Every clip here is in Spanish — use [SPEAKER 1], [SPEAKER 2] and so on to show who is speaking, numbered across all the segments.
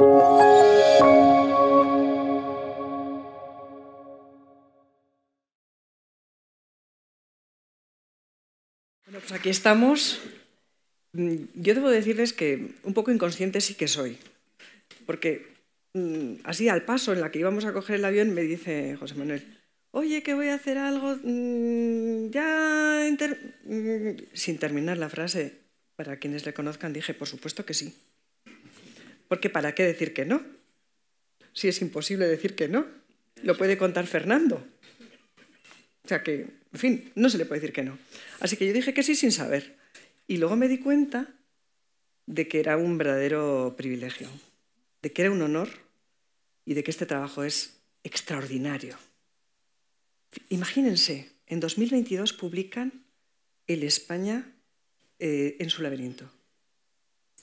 [SPEAKER 1] Bueno, pues aquí estamos. Mm, yo debo decirles que un poco inconsciente sí que soy, porque mm, así al paso en la que íbamos a coger el avión me dice José Manuel, oye, que voy a hacer algo, mm, ya sin terminar la frase, para quienes le conozcan dije, por supuesto que sí. Porque ¿para qué decir que no? Si es imposible decir que no. Lo puede contar Fernando. O sea que, en fin, no se le puede decir que no. Así que yo dije que sí sin saber. Y luego me di cuenta de que era un verdadero privilegio, de que era un honor y de que este trabajo es extraordinario. Imagínense, en 2022 publican El España eh, en su laberinto.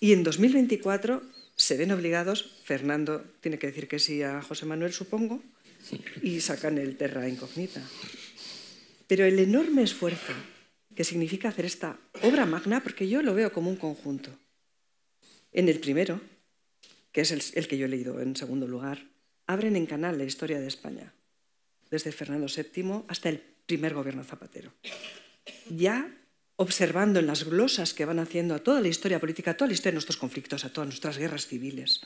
[SPEAKER 1] Y en 2024 se ven obligados, Fernando tiene que decir que sí a José Manuel, supongo, y sacan el Terra Incognita. Pero el enorme esfuerzo que significa hacer esta obra magna, porque yo lo veo como un conjunto. En el primero, que es el, que yo he leído en segundo lugar, abren en canal la historia de España, desde Fernando VII hasta el primer gobierno Zapatero. Ya observando en las glosas que van haciendo a toda la historia política, a toda la historia de nuestros conflictos, a todas nuestras guerras civiles,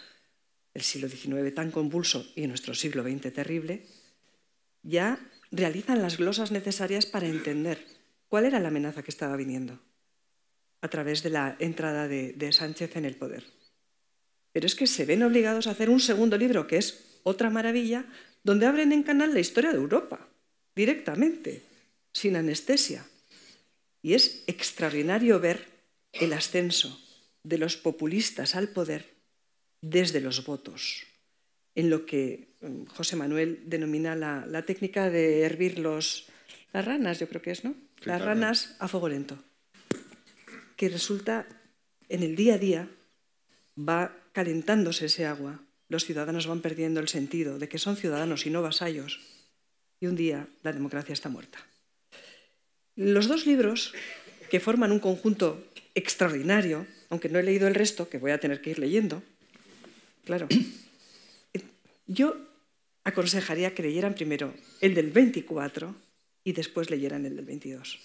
[SPEAKER 1] el siglo XIX tan convulso y nuestro siglo XX terrible, ya realizan las glosas necesarias para entender cuál era la amenaza que estaba viniendo a través de la entrada de, de Sánchez en el poder. Pero es que se ven obligados a hacer un segundo libro, que es otra maravilla, donde abren en canal la historia de Europa, directamente, sin anestesia. Y es extraordinario ver el ascenso de los populistas al poder desde los votos, en lo que mm, José Manuel denomina la, técnica de hervir los, las ranas, yo creo que es, ¿no? las ranas a fuego lento, que resulta en el día a día va calentándose ese agua, los ciudadanos van perdiendo el sentido de que son ciudadanos y no vasallos, y un día la democracia está muerta. Los dos libros, que forman un conjunto extraordinario, aunque no he leído el resto, que voy a tener que ir leyendo, claro, yo aconsejaría que leyeran primero el del 24 y después leyeran el del 22.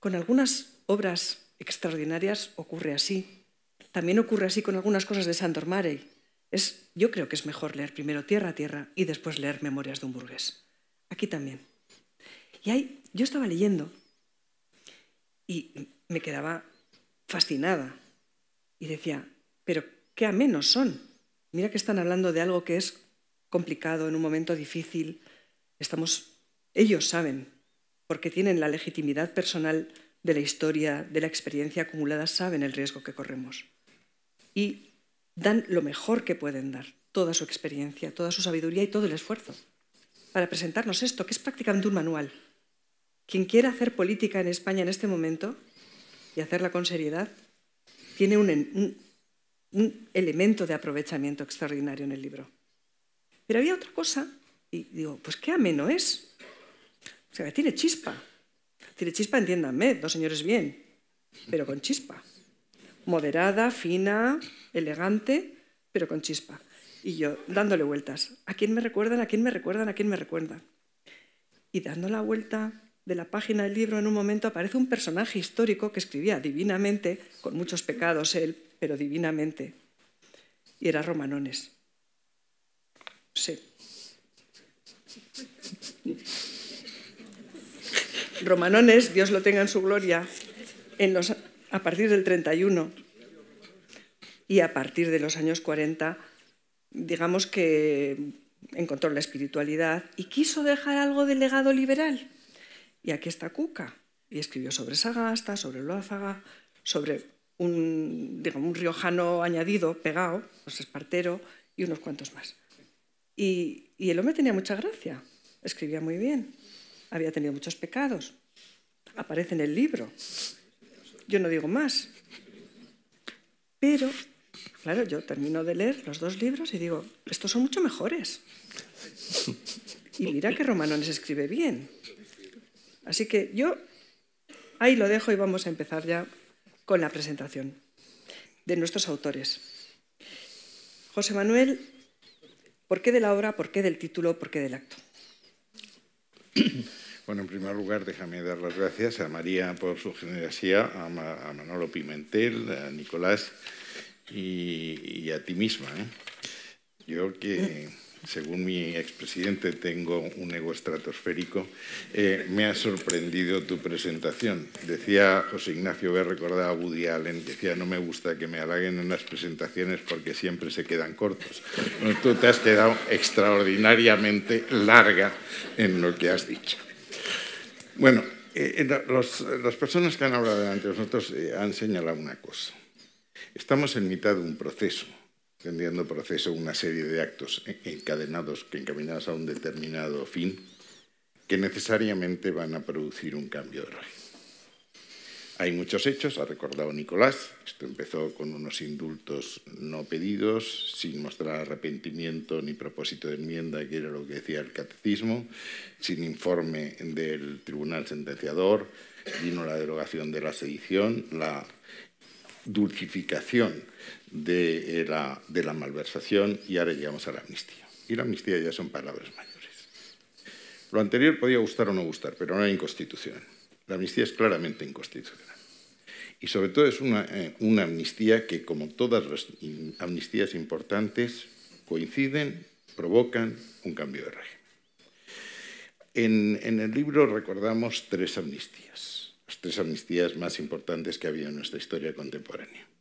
[SPEAKER 1] Con algunas obras extraordinarias ocurre así. También ocurre así con algunas cosas de Sandor Marey. Yo creo que es mejor leer primero Tierra a Tierra y después leer Memorias de un burgués. Aquí también. Y hay yo estaba leyendo y me quedaba fascinada y decía, pero qué amenos son. Mira que están hablando de algo que es complicado, en un momento difícil. Estamos, ellos saben, porque tienen la legitimidad personal de la historia, de la experiencia acumulada, saben el riesgo que corremos. Y dan lo mejor que pueden dar, toda su experiencia, toda su sabiduría y todo el esfuerzo, para presentarnos esto, que es prácticamente un manual quien quiera hacer política en España en este momento y hacerla con seriedad, tiene un, elemento de aprovechamiento extraordinario en el libro. Pero había otra cosa, y digo, pues qué ameno es. O sea, tiene chispa. Tiene chispa, entiéndanme, dos señores bien, pero con chispa. Moderada, fina, elegante, pero con chispa. Y yo dándole vueltas. ¿A quién me recuerdan? ¿A quién me recuerdan? ¿A quién me recuerdan? Y dando la vuelta de la página del libro en un momento aparece un personaje histórico que escribía divinamente, con muchos pecados él, pero divinamente. Y era Romanones. Sí. Romanones, Dios lo tenga en su gloria, a partir del 31 y a partir de los años 40, digamos que encontró la espiritualidad y quiso dejar algo del legado liberal y aquí está Cuca. Y escribió sobre Sagasta, sobre Lózaga, sobre un, un riojano añadido, pegado, pues Espartero y unos cuantos más. Y, y el hombre tenía mucha gracia, escribía muy bien, había tenido muchos pecados. Aparece en el libro. Yo no digo más. Pero, claro, yo termino de leer los dos libros y digo, estos son mucho mejores. Y mira que Romanones escribe bien. Así que yo ahí lo dejo y vamos a empezar ya con la presentación de nuestros autores. José Manuel, ¿por qué de la obra, por qué del título, por qué del acto?
[SPEAKER 2] Bueno, en primer lugar, déjame dar las gracias a María por su generosidad, a, Manolo Pimentel, a Nicolás y, a ti misma. ¿eh? Yo que según mi expresidente, tengo un ego estratosférico, eh, me ha sorprendido tu presentación. Decía José Ignacio B. recordaba a Woody Allen, decía, no me gusta que me halaguen en las presentaciones porque siempre se quedan cortos. tú te has quedado extraordinariamente larga en lo que has dicho. Bueno, eh, las personas que han hablado delante de nosotros eh, han señalado una cosa. Estamos en mitad de un proceso teniendo proceso una serie de actos encadenados que encaminados a un determinado fin que necesariamente van a producir un cambio de régimen. Hay muchos hechos, ha recordado Nicolás, esto empezó con unos indultos no pedidos, sin mostrar arrepentimiento ni propósito de enmienda, que era lo que decía el catecismo, sin informe del tribunal sentenciador, vino la derogación de la sedición, la dulcificación de la, de la malversación y ahora llegamos a la amnistía. Y la amnistía ya son palabras mayores. Lo anterior podía gustar o no gustar, pero no era inconstitucional. La amnistía es claramente inconstitucional. Y sobre todo es una, eh, una amnistía que, como todas las amnistías importantes, coinciden, provocan un cambio de régimen. En, en el libro recordamos tres amnistías, las tres amnistías más importantes que había en nuestra historia contemporánea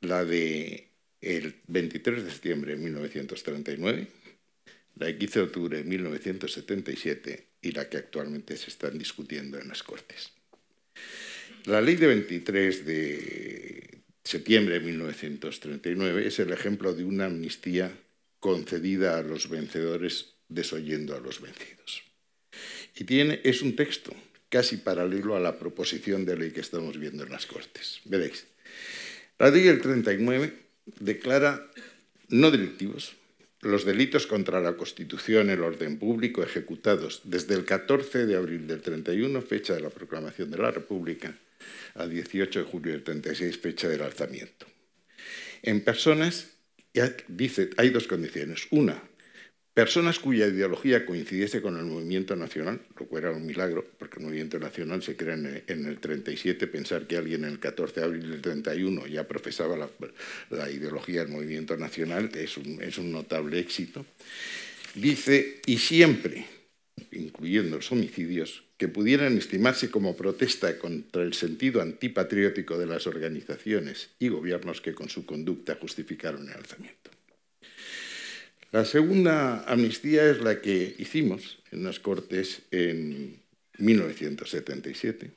[SPEAKER 2] la de el 23 de septiembre de 1939, la de 15 de octubre de 1977 y la que actualmente se están discutiendo en las Cortes. La ley de 23 de septiembre de 1939 es el ejemplo de una amnistía concedida a los vencedores desoyendo a los vencidos. Y tiene, es un texto casi paralelo a la proposición de ley que estamos viendo en las Cortes. Veréis, la ley del 39 declara no delictivos los delitos contra la Constitución, el orden público ejecutados desde el 14 de abril del 31, fecha de la proclamación de la República, al 18 de julio del 36, fecha del alzamiento. En personas, dice, hay dos condiciones. Una, Personas cuya ideología coincidiese con el movimiento nacional, lo cual era un milagro, porque el movimiento nacional se crea en el 37, pensar que alguien en el 14 de abril del 31 ya profesaba la, ideología del movimiento nacional es un, es un notable éxito. Dice, y siempre, incluyendo los homicidios, que pudieran estimarse como protesta contra el sentido antipatriótico de las organizaciones y gobiernos que con su conducta justificaron el alzamiento. La segunda amnistía es la que hicimos en las Cortes en 1977.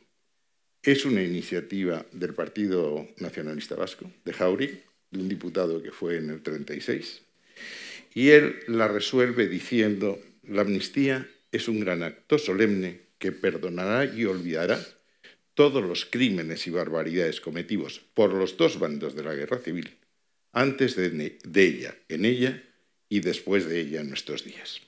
[SPEAKER 2] Es una iniciativa del Partido Nacionalista Vasco, de Jauregui, de un diputado que fue en el 36, y él la resuelve diciendo, la amnistía es un gran acto solemne que perdonará y olvidará todos los crímenes y barbaridades cometidos por los dos bandos de la guerra civil, antes de, de ella, en ella y después de ella en nuestros días.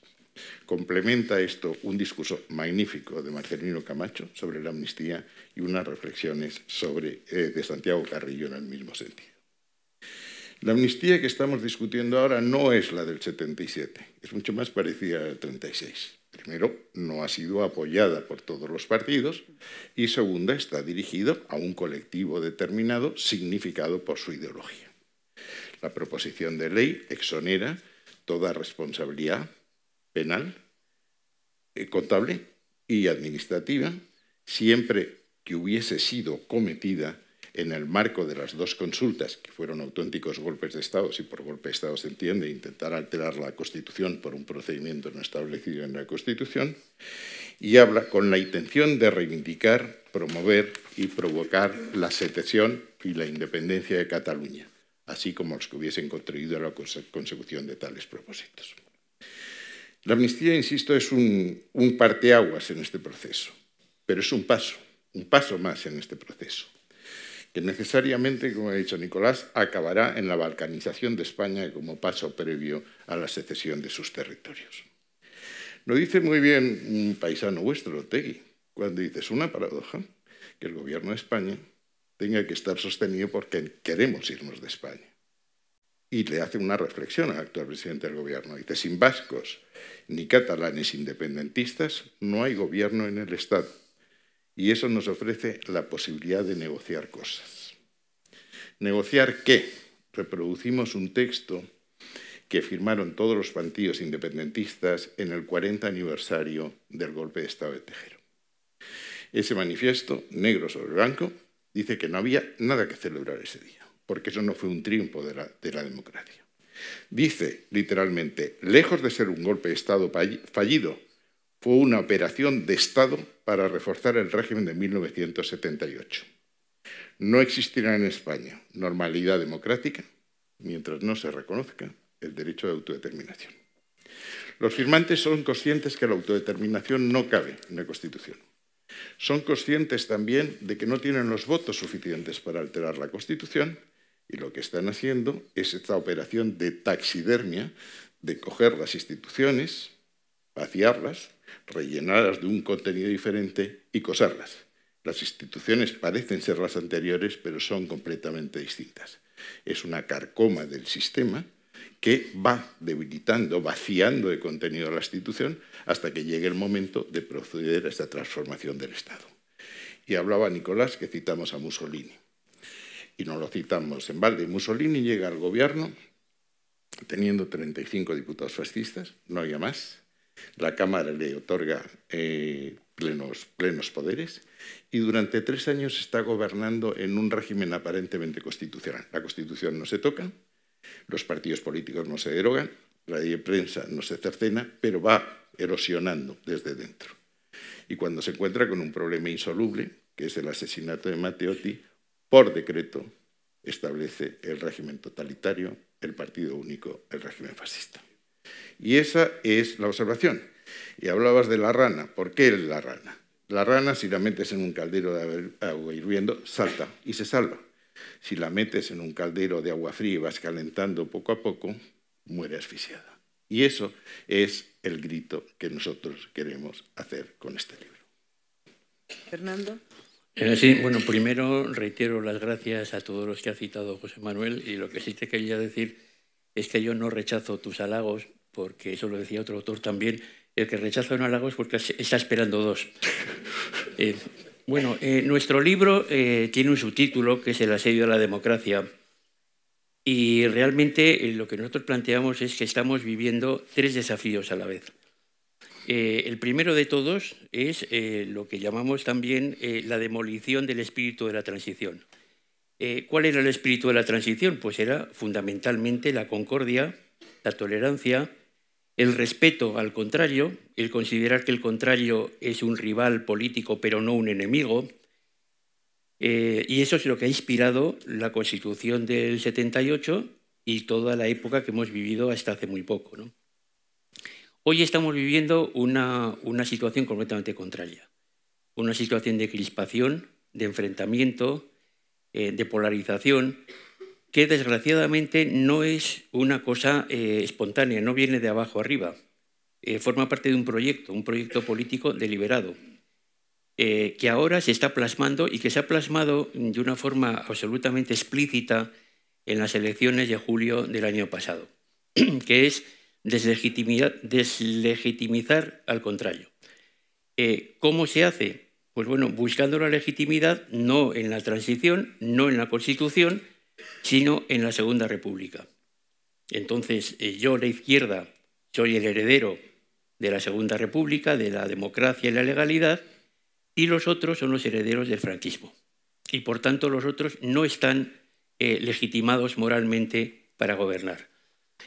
[SPEAKER 2] Complementa esto un discurso magnífico de Marcelino Camacho sobre la amnistía y unas reflexiones sobre, eh, de Santiago Carrillo en el mismo sentido. La amnistía que estamos discutiendo ahora no es la del 77, es mucho más parecida al 36. Primero, no ha sido apoyada por todos los partidos y segunda, está dirigido a un colectivo determinado significado por su ideología. La proposición de ley exonera toda responsabilidad penal, eh, contable y administrativa, siempre que hubiese sido cometida en el marco de las dos consultas, que fueron auténticos golpes de Estado, si por golpe de Estado se entiende intentar alterar la Constitución por un procedimiento no establecido en la Constitución, y habla con la intención de reivindicar, promover y provocar la secesión y la independencia de Cataluña así como los que hubiesen contribuido a la consecución de tales propósitos. La amnistía, insisto, es un, un parteaguas en este proceso, pero es un paso, un paso más en este proceso, que necesariamente, como ha dicho Nicolás, acabará en la balcanización de España como paso previo a la secesión de sus territorios. Lo dice muy bien un paisano vuestro, Otegui, cuando dice, es una paradoja que el gobierno de España tenga que estar sostenido porque queremos irnos de España. y le hace una reflexión al actual presidente del gobierno. Dice, sin vascos ni catalanes independentistas no hay gobierno en el Estado. Y eso nos ofrece la posibilidad de negociar cosas. ¿Negociar qué? Reproducimos un texto que firmaron todos los partidos independentistas en el 40 aniversario del golpe de Estado de Tejero. Ese manifiesto, negro sobre blanco, dice que no había nada que celebrar ese día, porque eso no fue un triunfo de la, de la democracia. Dice literalmente, lejos de ser un golpe de Estado fallido, fue una operación de Estado para reforzar el régimen de 1978. No existirá en España normalidad democrática mientras no se reconozca el derecho de autodeterminación. Los firmantes son conscientes que la autodeterminación no cabe en la Constitución. Son conscientes también de que no tienen los votos suficientes para alterar la Constitución y lo que están haciendo es esta operación de taxidermia, de coger las instituciones, vaciarlas, rellenarlas de un contenido diferente y coserlas. Las instituciones parecen ser las anteriores, pero son completamente distintas. Es una carcoma del sistema que va debilitando, vaciando de contenido a la institución hasta que llegue el momento de proceder a esta transformación del Estado. Y hablaba Nicolás que citamos a Mussolini y no lo citamos en balde. Mussolini llega al gobierno teniendo 35 diputados fascistas, no había más. La Cámara le otorga eh, plenos, plenos poderes y durante tres años está gobernando en un régimen aparentemente constitucional. La Constitución no se toca, los partidos políticos no se derogan, la ley prensa no se cercena, pero va erosionando desde dentro. Y cuando se encuentra con un problema insoluble, que es el asesinato de Matteotti, por decreto establece el régimen totalitario, el partido único, el régimen fascista. Y esa es la observación. Y hablabas de la rana. ¿Por qué la rana? La rana, si la metes en un caldero de agua hirviendo, salta y se salva. Si la metes en un caldero de agua fría y vas calentando poco a poco, muere asfixiada. Y eso es el grito que nosotros queremos hacer con este libro.
[SPEAKER 1] Fernando.
[SPEAKER 3] Eh, sí, bueno, primero reitero las gracias a todos los que ha citado José Manuel y lo que sí te quería decir es que yo no rechazo tus halagos, porque eso lo decía otro autor también, el que rechaza un halago es porque está esperando dos. Eh, bueno, eh, nuestro libro tiene un subtítulo que es El asedio a la democracia y realmente lo que nosotros planteamos es que estamos viviendo tres desafíos a la vez. Eh, el primero de todos es eh, lo que llamamos también eh, la demolición del espíritu de la transición. ¿Cuál era el espíritu de la transición? Pues era fundamentalmente la concordia, la tolerancia, el respeto al contrario, el considerar que el contrario es un rival político pero no un enemigo. y eso es lo que ha inspirado la Constitución del 78 y toda la época que hemos vivido hasta hace muy poco. ¿no? Hoy estamos viviendo una, situación completamente contraria, una situación de crispación, de enfrentamiento, eh, de polarización, que desgraciadamente no es una cosa eh, espontánea, no viene de abajo arriba, eh, forma parte de un proyecto, un proyecto político deliberado, que ahora se está plasmando y que se ha plasmado de una forma absolutamente explícita en las elecciones de julio del año pasado, que es deslegitimizar al contrario. Eh, ¿Cómo se hace? Pues bueno, buscando la legitimidad no en la transición, no en la Constitución, sino en la Segunda República. Entonces, eh, yo, la izquierda, soy el heredero de la Segunda República, de la democracia y la legalidad, y los otros son los herederos del franquismo. Y por tanto, los otros no están eh, legitimados moralmente para gobernar.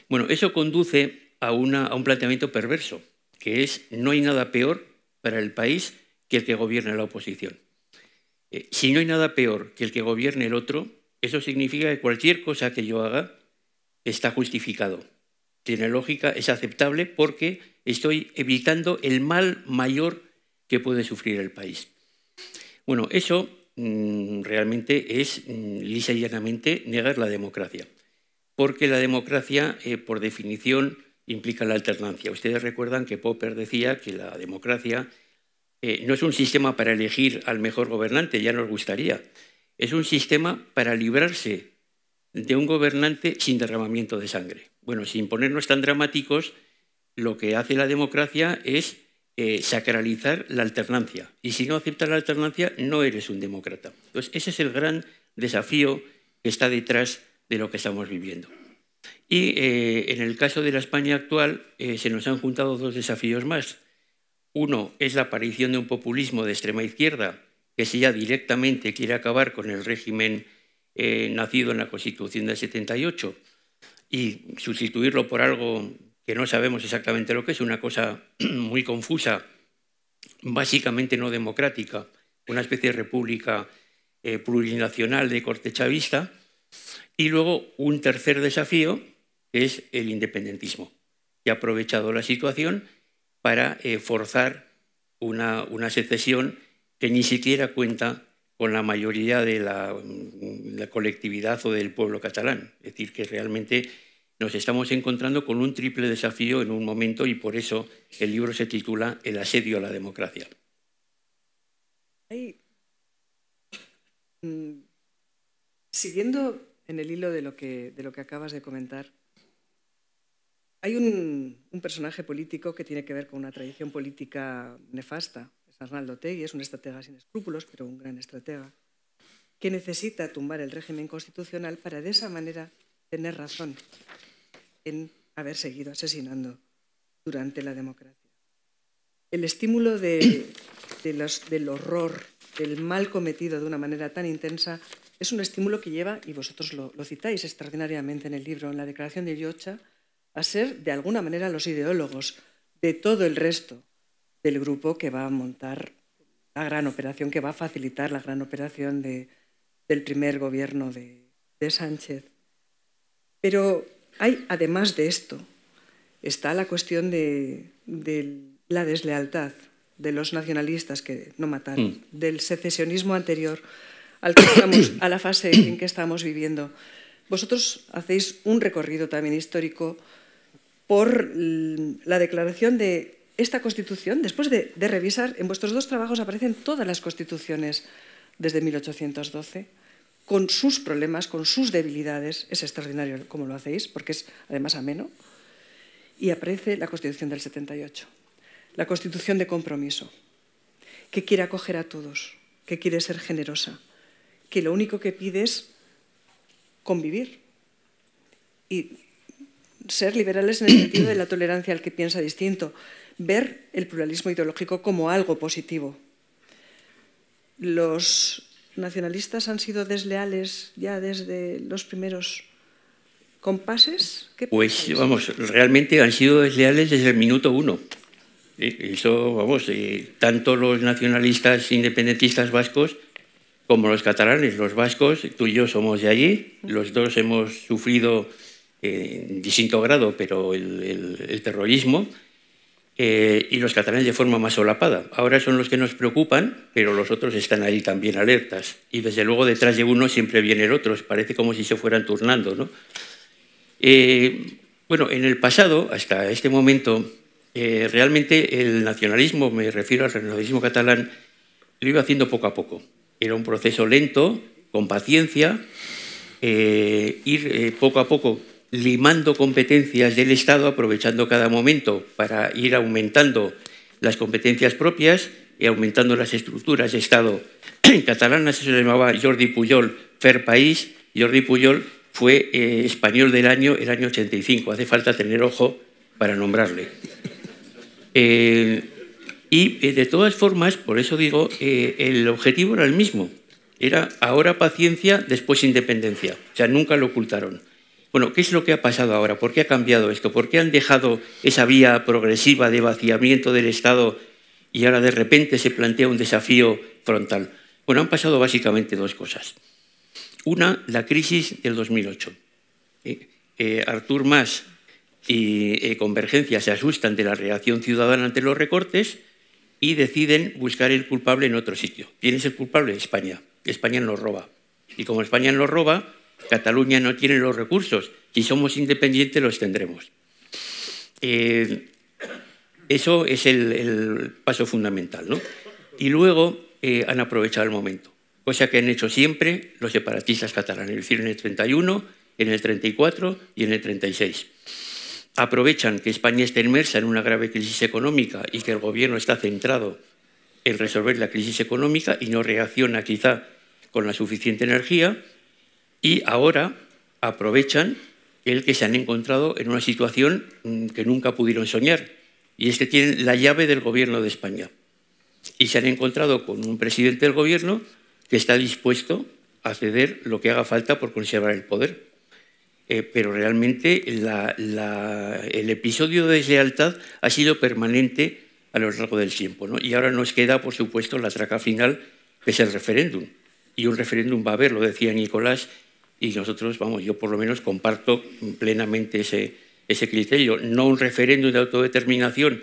[SPEAKER 3] Bueno, eso conduce a, un planteamiento perverso, que es no hay nada peor para el país que el que gobierne la oposición. Eh, si no hay nada peor que el que gobierne el otro, eso significa que cualquier cosa que yo haga está justificado. Tiene lógica, es aceptable porque estoy evitando el mal mayor que puede sufrir el país. Bueno, eso mm, realmente es mm, lisa y llanamente negar la democracia, porque la democracia, eh, por definición, implica la alternancia. Ustedes recuerdan que Popper decía que la democracia eh, no es un sistema para elegir al mejor gobernante, ya nos gustaría. Es un sistema para librarse de un gobernante sin derramamiento de sangre. Bueno, sin ponernos tan dramáticos, lo que hace la democracia es eh, sacralizar la alternancia. Y si no aceptas la alternancia, no eres un demócrata. Entonces, ese es el gran desafío que está detrás de lo que estamos viviendo. Y eh, en el caso de la España actual eh, se nos han juntado dos desafíos más. Uno es la aparición de un populismo de extrema izquierda que si ya directamente quiere acabar con el régimen nacido en la Constitución del 78 y sustituirlo por algo que no sabemos exactamente lo que es, una cosa muy confusa, básicamente no democrática, una especie de república eh, plurinacional de corte chavista, y luego un tercer desafío, que es el independentismo, que ha aprovechado la situación para eh, forzar una, una, secesión que ni siquiera cuenta con la mayoría de la, la colectividad o del pueblo catalán. Es decir, que realmente nos estamos encontrando con un triple desafío en un momento y por eso el libro se titula El asedio a la democracia.
[SPEAKER 1] Mm, siguiendo en el hilo de lo que acabas de comentar, hay un, personaje político que tiene que ver con una tradición política nefasta. Arnaldo Tegui, es un estratega sin escrúpulos, pero un gran estratega, que necesita tumbar el régimen constitucional para de esa manera tener razón en haber seguido asesinando durante la democracia. El estímulo de, del horror, del mal cometido de una manera tan intensa, es un estímulo que lleva, y vosotros lo, citáis extraordinariamente en el libro, en la declaración de Yocha, a ser de alguna manera los ideólogos de todo el resto del grupo que va a montar la gran operación, que va a facilitar la gran operación del primer gobierno de, de Sánchez. Pero hay, además de esto, está la cuestión de, la deslealtad de los nacionalistas que no mataron, mm. del secesionismo anterior al que estamos, a la fase en que estamos viviendo. Vosotros hacéis un recorrido también histórico por la declaración de esta Constitución. Después de, revisar, en vuestros dos trabajos aparecen todas las constituciones desde 1812 con sus problemas, con sus debilidades. Es extraordinario como lo hacéis, porque es además ameno. Y aparece la Constitución del 78, la Constitución de compromiso, que quiere acoger a todos, que quiere ser generosa, que lo único que pide es convivir y ser liberales en el sentido de la tolerancia al que piensa distinto, ver el pluralismo ideológico como algo positivo. Los nacionalistas han sido desleales ya desde los primeros compases?
[SPEAKER 3] pues vamos, realmente han sido desleales desde el minuto uno. Eso, vamos, eh, tanto los nacionalistas independentistas vascos como los catalanes. Los vascos, tú y yo somos de allí, los dos hemos sufrido eh, en distinto grado, pero el terrorismo. Eh, y los catalanes de forma más solapada. Ahora son los que nos preocupan, pero los otros están ahí también alertas. Y desde luego detrás de uno siempre viene el otro, parece como si se fueran turnando. ¿no? Eh, bueno, en el pasado, hasta este momento, eh, realmente el nacionalismo, me refiero al nacionalismo catalán, lo iba haciendo poco a poco. Era un proceso lento, con paciencia, ir poco a poco limando competencias del Estado, aprovechando cada momento para ir aumentando las competencias propias y aumentando las estructuras de Estado catalanas. se llamaba Jordi Pujol Fair País. Jordi Pujol fue eh, español del año, el año 85. Hace falta tener ojo para nombrarle. Eh, y eh, de todas formas, por eso digo, el objetivo era el mismo. Era ahora paciencia, después independencia. O sea, nunca lo ocultaron. Bueno, ¿qué es lo que ha pasado ahora? ¿Por qué ha cambiado esto? ¿Por qué han dejado esa vía progresiva de vaciamiento del Estado y ahora de repente se plantea un desafío frontal? Bueno, han pasado básicamente dos cosas. Una, la crisis del 2008. Eh, eh, Artur Mas y eh, Convergencia se asustan de la reacción ciudadana ante los recortes y deciden buscar el culpable en otro sitio. ¿Quién es el culpable? España. España nos roba. Y como España nos roba, Cataluña no tiene los recursos. Si somos independientes los tendremos. Eh, eso es el, paso fundamental. ¿no? Y luego eh, han aprovechado el momento, cosa que han hecho siempre los separatistas catalanes. Lo hicieron en el 31 en el 34 y en el 36. Aprovechan que España está inmersa en una grave crisis económica y que el gobierno está centrado en resolver la crisis económica y no reacciona quizá con la suficiente energía. Y ahora aprovechan el que se han encontrado en una situación mm, que nunca pudieron soñar, y es que tienen la llave del gobierno de España. Y se han encontrado con un presidente del gobierno que está dispuesto a ceder lo que haga falta por conservar el poder. Eh, pero realmente el episodio de deslealtad ha sido permanente a lo largo del tiempo. Y ahora nos queda, por supuesto, la traca final, que es el referéndum. Y un referéndum va a haber, lo decía Nicolás, y nosotros, vamos, yo por lo menos comparto plenamente ese, ese criterio. No un referéndum de autodeterminación,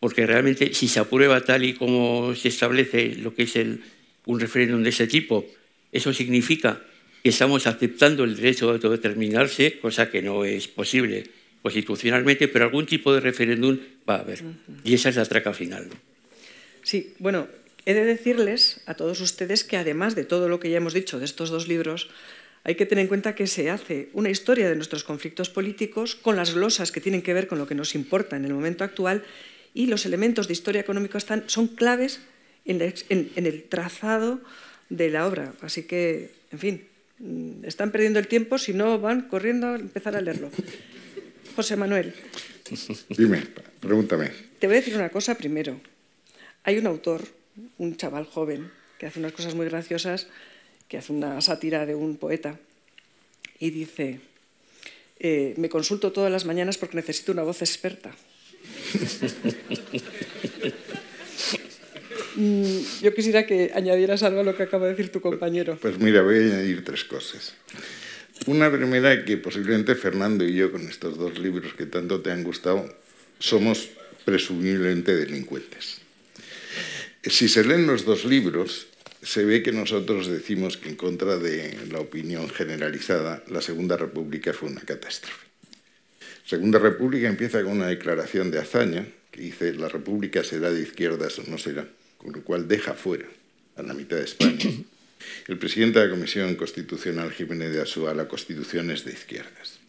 [SPEAKER 3] porque realmente si se aprueba tal y como se establece lo que es el, un referéndum de ese tipo, eso significa que estamos aceptando el derecho a autodeterminarse, cosa que no es posible constitucionalmente, pero algún tipo de referéndum va a haber. Y esa es la traca final.
[SPEAKER 1] Sí, bueno, he de decirles a todos ustedes que además de todo lo que ya hemos dicho de estos dos libros, hay que tener en cuenta que se hace una historia de nuestros conflictos políticos con las glosas que tienen que ver con lo que nos importa en el momento actual y los elementos de historia económica están, son claves en, el trazado de la obra. Así que, en fin, mm, están perdiendo el tiempo si no van corriendo a empezar a leerlo. José Manuel.
[SPEAKER 2] Dime, pregúntame.
[SPEAKER 1] Te voy a decir una cosa primero. Hay un autor, un chaval joven, que hace unas cosas muy graciosas que hace una sátira de un poeta y dice, eh, me consulto todas las mañanas porque necesito una voz experta. Mm, yo quisiera que añadieras algo a lo que acaba de decir tu compañero.
[SPEAKER 2] Pues mira, voy a añadir tres cosas. Una primera que posiblemente Fernando y yo, con estos dos libros que tanto te han gustado, somos presumiblemente delincuentes. Si se leen los dos libros, se ve que nosotros decimos que en contra de la opinión generalizada, la Segunda República fue una catástrofe. Segunda República empieza con una declaración de hazaña que dice la República será de izquierdas o no será, con lo cual deja fuera a la mitad de España. El presidente de la Comisión Constitucional, Jiménez de Asúa, la Constitución es de izquierdas.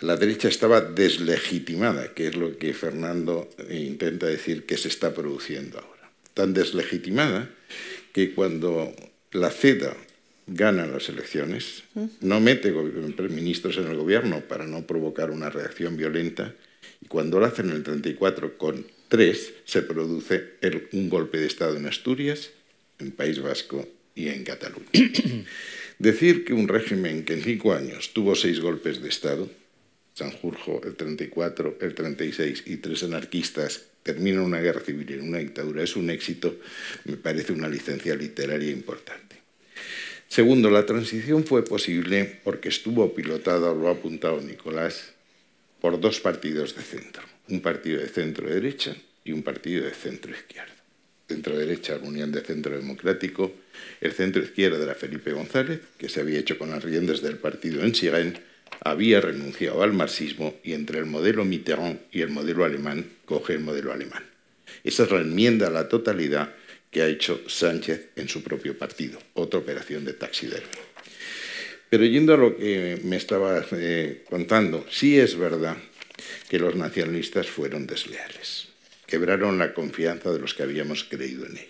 [SPEAKER 2] La derecha estaba deslegitimada, que es lo que Fernando intenta decir que se está produciendo ahora. Tan deslegitimada que cuando la CEDA gana las elecciones, no mete ministros en el gobierno para no provocar una reacción violenta, y cuando lo hacen en el 34 con tres, se produce un golpe de Estado en Asturias, en País Vasco y en Cataluña. Decir que un régimen que en cinco años tuvo seis golpes de Estado, Sanjurjo, el 34, el 36 y tres anarquistas termina una guerra civil en una dictadura es un éxito, me parece una licencia literaria importante. Segundo, la transición fue posible porque estuvo pilotada, lo ha apuntado Nicolás, por dos partidos de centro, un partido de centro-derecha y un partido de centro-izquierda. Centro-derecha, la Unión de Centro Democrático, el centro-izquierda era Felipe González, que se había hecho con las riendas del partido en Siren, había renunciado al marxismo y entre el modelo Mitterrand y el modelo alemán coge el modelo alemán. Esa es la enmienda a la totalidad que ha hecho Sánchez en su propio partido, otra operación de taxidermia. Pero yendo a lo que me estaba eh, contando, sí es verdad que los nacionalistas fueron desleales, quebraron la confianza de los que habíamos creído en ellos.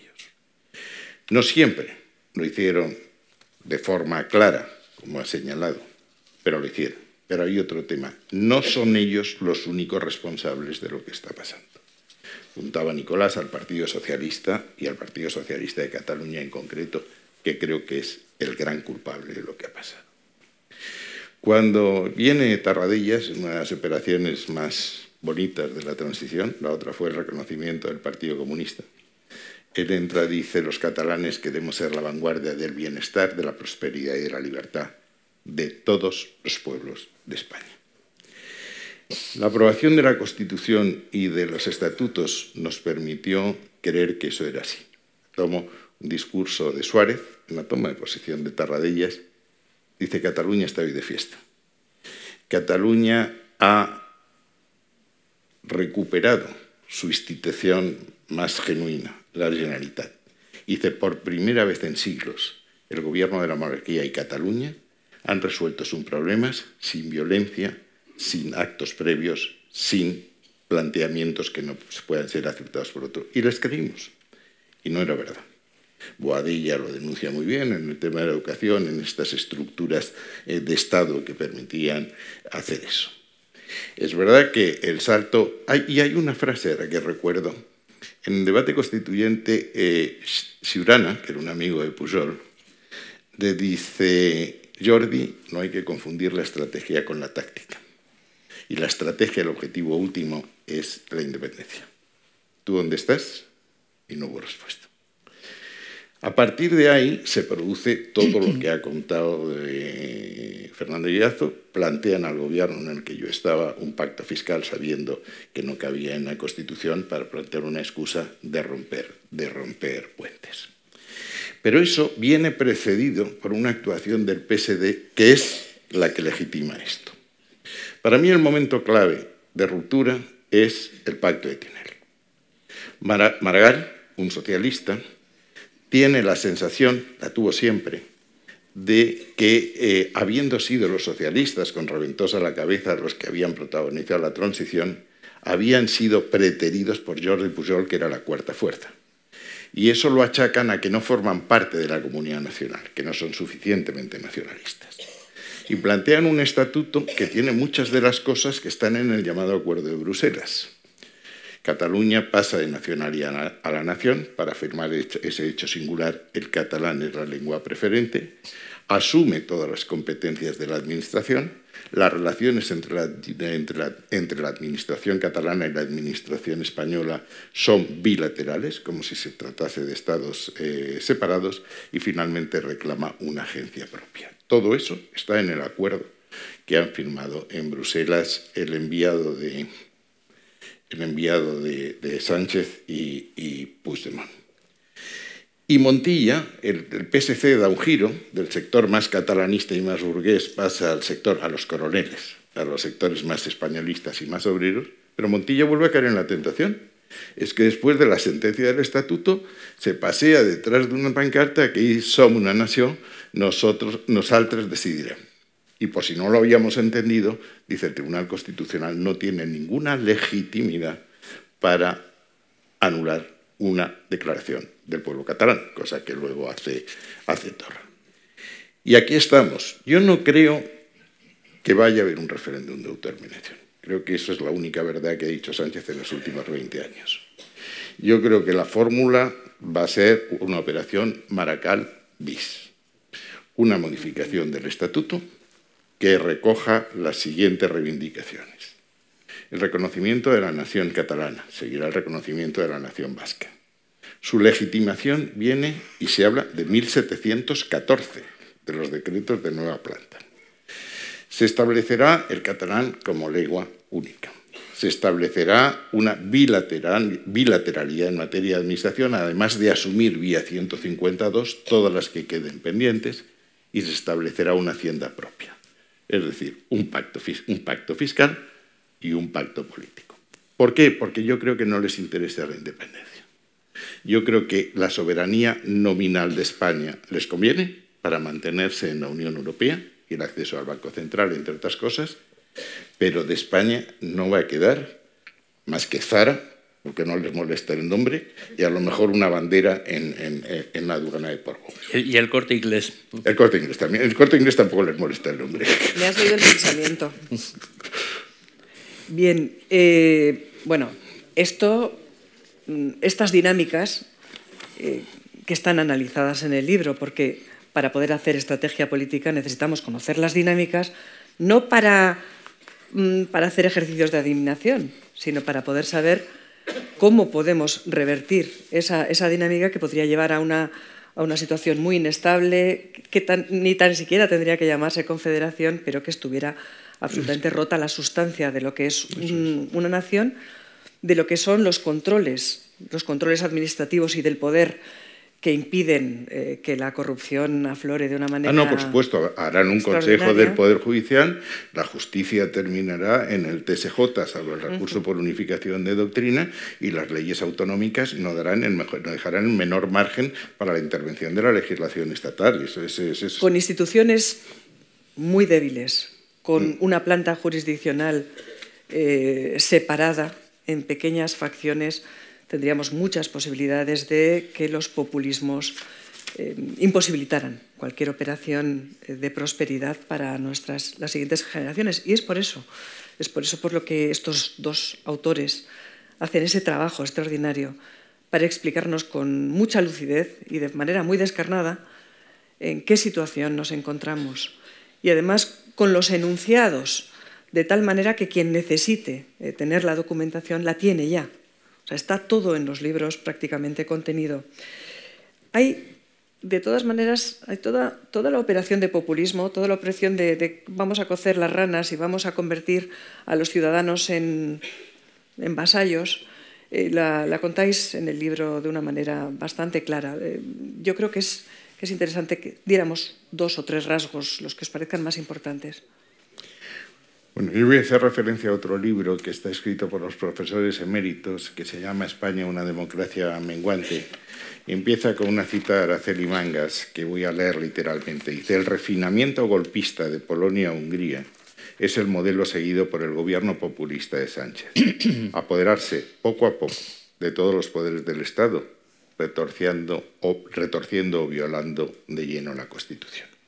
[SPEAKER 2] No siempre lo hicieron de forma clara, como ha señalado, pero lo hicieron. Pero hay otro tema. No son ellos los únicos responsables de lo que está pasando. Juntaba Nicolás al Partido Socialista y al Partido Socialista de Cataluña en concreto, que creo que es el gran culpable de lo que ha pasado. Cuando viene Tarradellas, una de las operaciones más bonitas de la transición, la otra fue el reconocimiento del Partido Comunista, él entra, dice, los catalanes queremos ser la vanguardia del bienestar, de la prosperidad y de la libertad de todos los pueblos de España. La aprobación de la Constitución y de los estatutos nos permitió creer que eso era así. Tomo un discurso de Suárez, en la toma de posición de Tarradellas, dice Cataluña está hoy de fiesta. Cataluña ha recuperado su institución más genuina, la Generalitat. Dice, por primera vez en siglos, el gobierno de la monarquía y Cataluña han resuelto sus problemas sin violencia, sin actos previos, sin planteamientos que no puedan ser aceptados por otro. Y les creímos. Y no era verdad. Boadilla lo denuncia muy bien en el tema de la educación, en estas estructuras eh, de Estado que permitían hacer eso. Es verdad que el salto... y hay una frase a la que recuerdo. En el debate constituyente, eh, Siurana, que era un amigo de Pujol, le dice, Jordi, no hay que confundir la estrategia con la táctica. Y la estrategia, el objetivo último, es la independencia. ¿Tú dónde estás? Y no hubo respuesta. A partir de ahí se produce todo lo que ha contado Fernando Illazo. Plantean al gobierno en el que yo estaba un pacto fiscal sabiendo que no cabía en la Constitución para plantear una excusa de romper, de romper puentes. Pero eso viene precedido por una actuación del PSD que es la que legitima esto. Para mí el momento clave de ruptura es el pacto de Tinel. Maragall, un socialista, tiene la sensación, la tuvo siempre, de que eh, habiendo sido los socialistas con Reventosa la cabeza los que habían protagonizado la transición, habían sido preteridos por Jordi Pujol, que era la cuarta fuerza. Y eso lo achacan a que no forman parte de la comunidad nacional, que no son suficientemente nacionalistas. Y plantean un estatuto que tiene muchas de las cosas que están en el llamado Acuerdo de Bruselas Cataluña pasa de nacionalidad a la nación para afirmar ese hecho singular. El catalán es la lengua preferente, asume todas las competencias de la Administración, las relaciones entre la, entre la, Administración catalana y la Administración española son bilaterales, como si se tratase de estados eh, separados, y finalmente reclama una agencia propia. Todo eso está en el acuerdo que han firmado en Bruselas el enviado de el enviado de, Sánchez y, y. Y Montilla, el, PSC da un giro, del sector más catalanista y más burgués pasa al sector, a los coroneles, a los sectores más españolistas y más obreros, pero Montilla vuelve a caer en la tentación. Es que después de la sentencia del estatuto se pasea detrás de una pancarta que somos una nación, nosotros, nosotros decidiremos y por si no lo habíamos entendido, dice el Tribunal Constitucional no tiene ninguna legitimidad para anular una declaración del pueblo catalán, cosa que luego hace, hace Torra. Y aquí estamos. Yo no creo que vaya a haber un referéndum de autodeterminación. Creo que eso es la única verdad que ha dicho Sánchez en los últimos 20 años. Yo creo que la fórmula va a ser una operación Maracal bis, una modificación del estatuto que recoja las siguientes reivindicaciones. El reconocimiento de la nación catalana, seguirá el reconocimiento de la nación vasca. Su legitimación viene y se habla de 1714, de los decretos de nueva planta. Se establecerá el catalán como lengua única. Se establecerá una bilateralidad en materia de administración, además de asumir vía 152 todas las que queden pendientes, y se establecerá una hacienda propia es decir, un pacto, un pacto fiscal y un pacto político. ¿Por qué? Porque yo creo que no les interesa la independencia. Yo creo que la soberanía nominal de España les conviene para mantenerse en la Unión Europea y el acceso al Banco Central, entre otras cosas, pero de España no va a quedar más que Zara, porque no les molesta el nombre, y a lo mejor una bandera en, la aduana de Porgo.
[SPEAKER 3] ¿Y el corte inglés?
[SPEAKER 2] El corte inglés también. El corte inglés tampoco les molesta el nombre.
[SPEAKER 1] Me has leído el pensamiento. Bien, eh, bueno, esto, estas dinámicas eh, que están analizadas en el libro, porque para poder hacer estrategia política necesitamos conocer las dinámicas, no para, mm, para hacer ejercicios de adivinación, sino para poder saber cómo podemos revertir esa, dinámica que podría llevar a una, situación muy inestable, que ni tan siquiera tendría que llamarse confederación, pero que estuviera absolutamente rota la sustancia de lo que es una nación, de lo que son los controles, los controles administrativos y del poder que impiden eh, que la corrupción aflore de una manera.
[SPEAKER 2] Ah, no, por supuesto. Harán un consejo del Poder Judicial, la justicia terminará en el TSJ, salvo el recurso por unificación de doctrina, y las leyes autonómicas no, darán el mejor, no dejarán el menor margen para la intervención de la legislación estatal.
[SPEAKER 1] Con instituciones muy débiles, con mm. una planta jurisdiccional eh, separada en pequeñas facciones, tendríamos muchas posibilidades de que los populismos eh, imposibilitaran cualquier operación de prosperidad para nuestras, las siguientes generaciones. Y es por eso, es por eso por lo que estos dos autores hacen ese trabajo extraordinario para explicarnos con mucha lucidez y de manera muy descarnada en qué situación nos encontramos. Y además con los enunciados, de tal manera que quien necesite eh, tener la documentación la tiene ya está todo en los libros prácticamente contenido. Hay, de todas maneras, hay toda, toda la operación de populismo, toda la operación de, vamos a cocer las ranas y vamos a convertir a los ciudadanos en, vasallos. Eh, la, contáis en el libro de una manera bastante clara. Eh, yo creo que es, que es interesante que diéramos dos o tres rasgos, los que os parezcan más importantes.
[SPEAKER 2] Bueno, yo voy a hacer referencia a otro libro que está escrito por los profesores eméritos, que se llama España, una democracia menguante. Y empieza con una cita de Araceli Mangas, que voy a leer literalmente. Dice, el refinamiento golpista de Polonia-Hungría es el modelo seguido por el gobierno populista de Sánchez. Apoderarse poco a poco de todos los poderes del Estado, retorciendo o, retorciendo o violando de lleno la Constitución.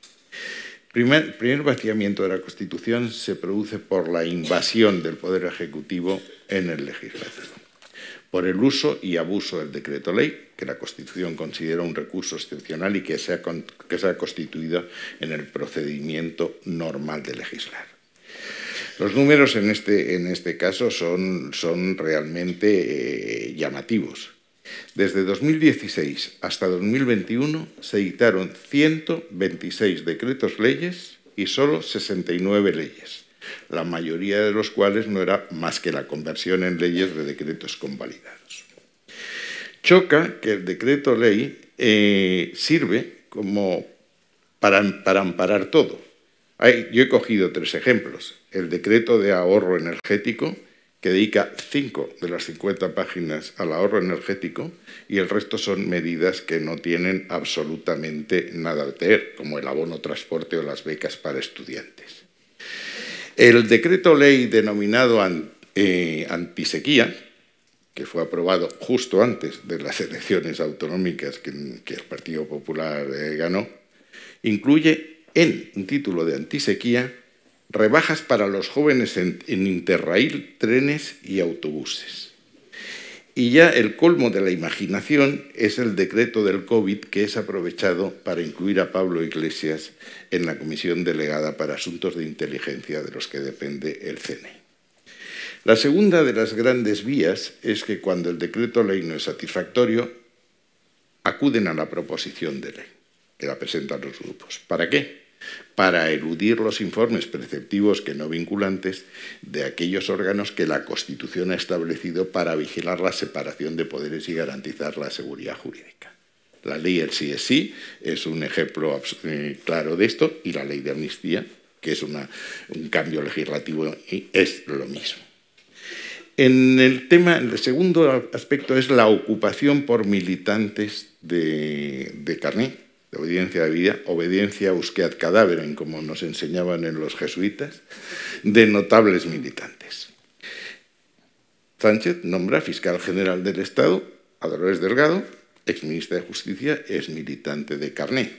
[SPEAKER 2] El primer, vaciamiento de la Constitución se produce por la invasión del Poder Ejecutivo en el legislativo, por el uso y abuso del decreto ley, que la Constitución considera un recurso excepcional y que se ha, constituido en el procedimiento normal de legislar. Los números en este, este caso son, realmente eh, llamativos. Desde 2016 hasta 2021 se dictaron 126 decretos leyes y solo 69 leyes, la mayoría de los cuales no era más que la conversión en leyes de decretos convalidados. Choca que el decreto ley eh, sirve como para, para amparar todo. yo he cogido tres ejemplos. El decreto de ahorro energético, que dedica cinco de las 50 páginas al ahorro energético y el resto son medidas que no tienen absolutamente nada que ver, como el abono transporte o las becas para estudiantes. El decreto ley denominado eh, antisequía, que fue aprobado justo antes de las elecciones autonómicas que, el Partido Popular eh, ganó, incluye en un título de antisequía rebajas para los jóvenes en, Interrail, trenes y autobuses. Y ya el colmo de la imaginación es el decreto del COVID que es aprovechado para incluir a Pablo Iglesias en la Comisión Delegada para Asuntos de Inteligencia de los que depende el CNE. La segunda de las grandes vías es que cuando el decreto ley no es satisfactorio, acuden a la proposición de ley que la presentan los grupos. ¿Para qué? Para eludir los informes preceptivos que no vinculantes de aquellos órganos que la Constitución ha establecido para vigilar la separación de poderes y garantizar la seguridad jurídica. La ley del sí es sí es un ejemplo eh, claro de esto y la ley de amnistía, que es un cambio legislativo, es lo mismo. En el tema, el segundo aspecto es la ocupación por militantes de, de de obediencia de vida, obediencia usquead cadáver, como nos enseñaban en los jesuitas, de notables militantes. Sánchez nombra fiscal general del Estado a Dolores Delgado, exministra de Justicia, es militante de Carné,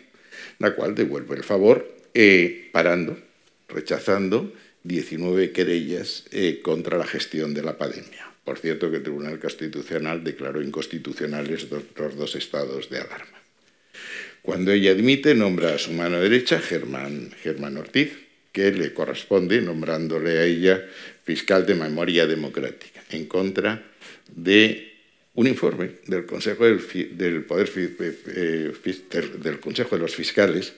[SPEAKER 2] la cual devuelve el favor eh, parando, rechazando 19 querellas eh, contra la gestión de la pandemia. Por cierto, que el Tribunal Constitucional declaró inconstitucionales los dos estados de alarma. Cuando ella admite, nombra a su mano derecha, Germán, Germán Ortiz, que le corresponde nombrándole a ella fiscal de memoria democrática, en contra de un informe del Consejo, del, Poder, eh, del Consejo de los Fiscales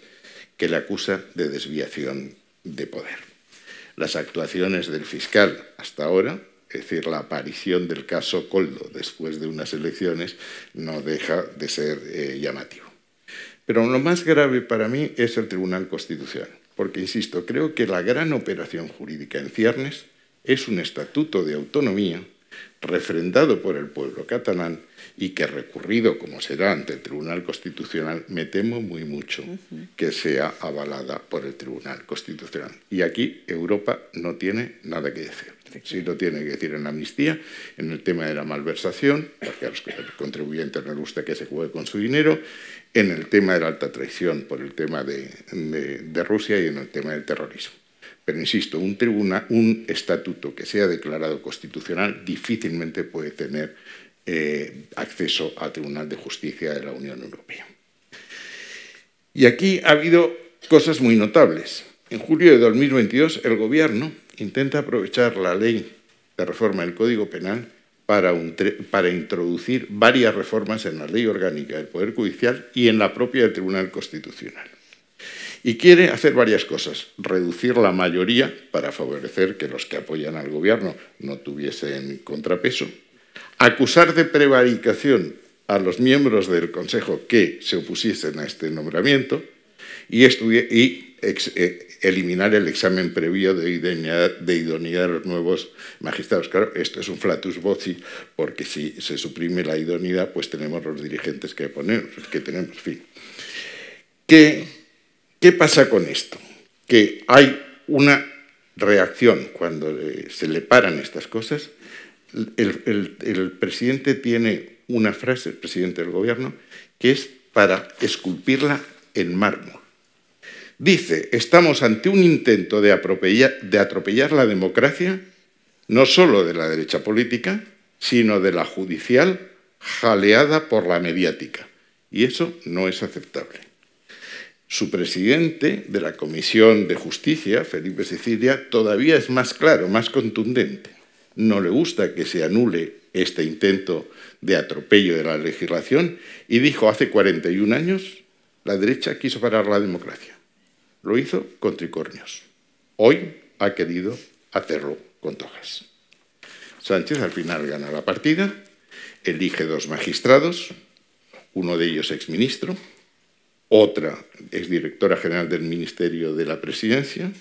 [SPEAKER 2] que le acusa de desviación de poder. Las actuaciones del fiscal hasta ahora, es decir, la aparición del caso Coldo después de unas elecciones, no deja de ser eh, llamativo. Pero lo más grave para mí es el Tribunal Constitucional, porque, insisto, creo que la gran operación jurídica en ciernes es un estatuto de autonomía refrendado por el pueblo catalán y que recurrido, como será ante el Tribunal Constitucional, me temo muy mucho que sea avalada por el Tribunal Constitucional. Y aquí Europa no tiene nada que decir. Sí lo tiene que decir en la amnistía, en el tema de la malversación, porque a los contribuyentes les gusta que se juegue con su dinero, en el tema de la alta traición por el tema de, Rusia y en el tema del terrorismo. Pero insisto, un estatuto que sea declarado constitucional difícilmente puede tener eh, acceso al Tribunal de Justicia de la Unión Europea. Y aquí ha habido cosas muy notables. En julio de 2022 el Gobierno intenta aprovechar la ley de reforma del Código Penal para, introducir varias reformas en la ley orgánica del Poder Judicial y en la propia del Tribunal Constitucional. Y quiere hacer varias cosas. Reducir la mayoría para favorecer que los que apoyan al gobierno no tuviesen contrapeso. Acusar de prevaricación a los miembros del Consejo que se opusiesen a este nombramiento y, eh, eliminar el examen previo de idoneidad, de idoneidad, de los nuevos magistrados. Claro, esto es un flatus voci, porque si se suprime la idoneidad, pues tenemos los dirigentes que poner, que tenemos, en fin. Que ¿Qué pasa con esto? Que hay una reacción cuando eh, se le paran estas cosas. El, presidente tiene una frase, el presidente del gobierno, que es para esculpirla en mármol. Dice, estamos ante un intento de atropellar la democracia, no solo de la derecha política, sino de la judicial, jaleada por la mediática. Y eso no es aceptable. Su presidente de la Comisión de Justicia, Felipe Sicilia, todavía es más claro, más contundente. No le gusta que se anule este intento de atropello de la legislación y dijo hace 41 años la derecha quiso parar la democracia. Lo hizo con tricornios. Hoy ha querido hacerlo con tojas. Sánchez al final gana la partida, elige dos magistrados, uno de ellos exministro, otra es directora general del Ministerio de la Presidencia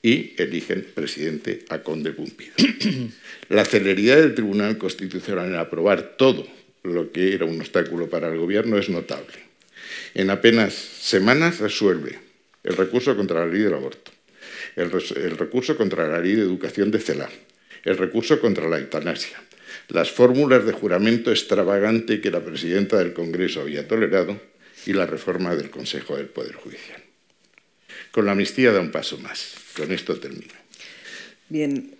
[SPEAKER 2] y eligen presidente a Conde Pumpido. La celeridad del Tribunal Constitucional en aprobar todo lo que era un obstáculo para el Gobierno es notable. En apenas semanas resuelve el recurso contra la ley del aborto, el, recurso contra la ley de educación de CELA, el recurso contra la eutanasia, las fórmulas de juramento extravagante que la presidenta del Congreso había tolerado y la reforma del Consejo del Poder Judicial. Con la amnistía da un paso más. Con esto termino.
[SPEAKER 1] Bien,